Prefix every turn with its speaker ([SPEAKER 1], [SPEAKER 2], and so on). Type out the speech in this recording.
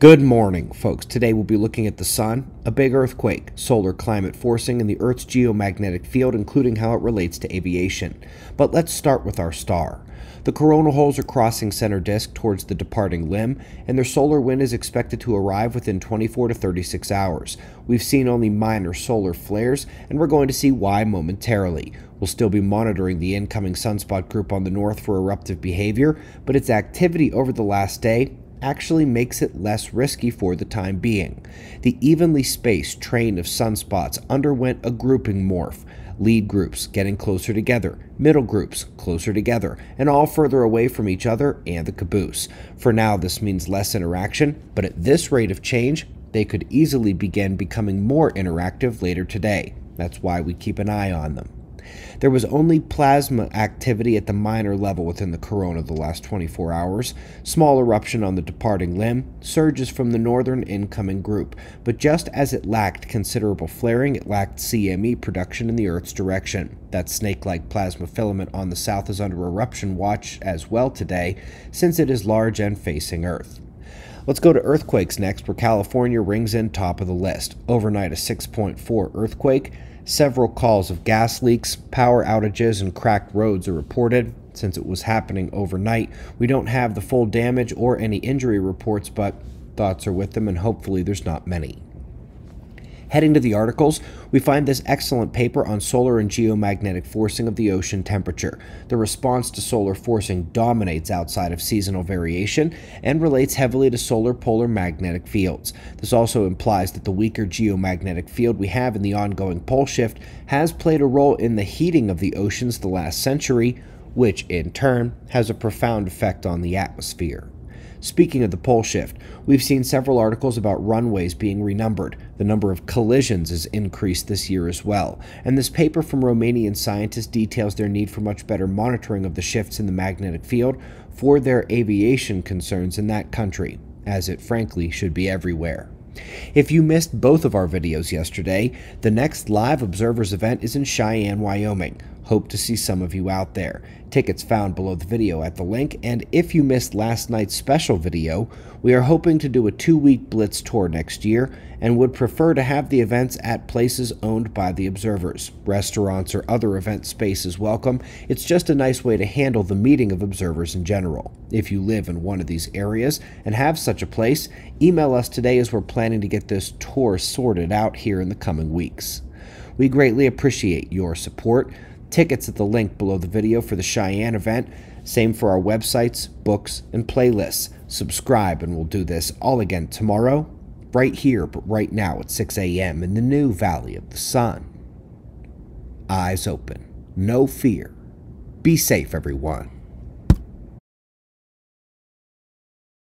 [SPEAKER 1] Good morning, folks. Today we'll be looking at the sun, a big earthquake, solar climate forcing, and the Earth's geomagnetic field, including how it relates to aviation. But let's start with our star. The coronal holes are crossing center disk towards the departing limb, and their solar wind is expected to arrive within 24 to 36 hours. We've seen only minor solar flares, and we're going to see why momentarily. We'll still be monitoring the incoming sunspot group on the north for eruptive behavior, but its activity over the last day actually makes it less risky for the time being. The evenly spaced train of sunspots underwent a grouping morph, lead groups getting closer together, middle groups closer together, and all further away from each other and the caboose. For now, this means less interaction, but at this rate of change, they could easily begin becoming more interactive later today. That's why we keep an eye on them. There was only plasma activity at the minor level within the corona the last 24 hours, small eruption on the departing limb, surges from the northern incoming group, but just as it lacked considerable flaring, it lacked CME production in the Earth's direction. That snake like plasma filament on the south is under eruption watch as well today, since it is large and facing Earth. Let's go to earthquakes next, where California rings in top of the list. Overnight, a 6.4 earthquake. Several calls of gas leaks, power outages, and cracked roads are reported. Since it was happening overnight, we don't have the full damage or any injury reports, but thoughts are with them, and hopefully there's not many. Heading to the articles, we find this excellent paper on solar and geomagnetic forcing of the ocean temperature. The response to solar forcing dominates outside of seasonal variation and relates heavily to solar polar magnetic fields. This also implies that the weaker geomagnetic field we have in the ongoing pole shift has played a role in the heating of the oceans the last century, which in turn has a profound effect on the atmosphere. Speaking of the pole shift, we've seen several articles about runways being renumbered. The number of collisions has increased this year as well. And this paper from Romanian scientists details their need for much better monitoring of the shifts in the magnetic field for their aviation concerns in that country, as it frankly should be everywhere. If you missed both of our videos yesterday, the next live Observers event is in Cheyenne, Wyoming. Hope to see some of you out there. Tickets found below the video at the link, and if you missed last night's special video, we are hoping to do a two-week Blitz tour next year and would prefer to have the events at places owned by the observers. Restaurants or other event space is welcome. It's just a nice way to handle the meeting of observers in general. If you live in one of these areas and have such a place, email us today as we're planning to get this tour sorted out here in the coming weeks. We greatly appreciate your support tickets at the link below the video for the Cheyenne event. Same for our websites, books, and playlists. Subscribe, and we'll do this all again tomorrow, right here, but right now at 6 a.m. in the new Valley of the Sun. Eyes open, no fear. Be safe, everyone.